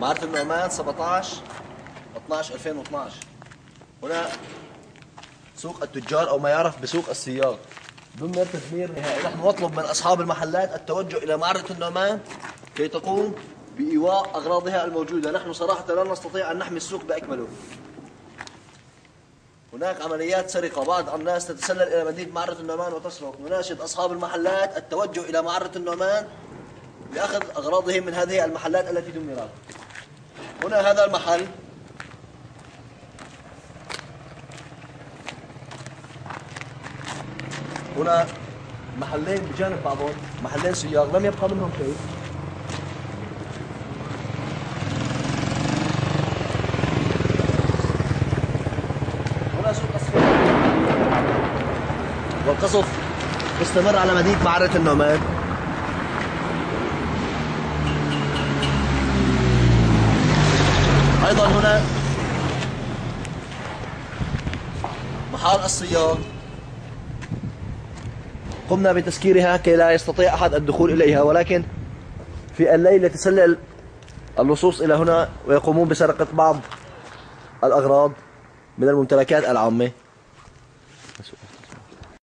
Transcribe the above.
معرة النعمان 17 12 2012 هنا سوق التجار أو ما يعرف بسوق السياق ضمن تدمير نهائي. نحن نطلب من أصحاب المحلات التوجه إلى معرة النعمان كي تقوم بإيواء أغراضها الموجودة. نحن صراحة لا نستطيع أن نحمي السوق بأكمله. هناك عمليات سرقة. بعض الناس تتسلل إلى مدينة معرة النعمان وتسرق. نناشد أصحاب المحلات التوجه إلى معرة النعمان لأخذ أغراضهم من هذه المحلات التي دمرت. هنا هذا المحل. هنا محلين بجانب بعضهم محلين سياق لم يبقى منهم شيء. هنا سوق السياق والقصف مستمر على مدينة معرة النعمان. أيضا هنا. محال الصيام. قمنا بتسكيرها كي لا يستطيع أحد الدخول إليها ولكن في الليل يتسلل اللصوص إلى هنا ويقومون بسرقة بعض الأغراض من الممتلكات العامة.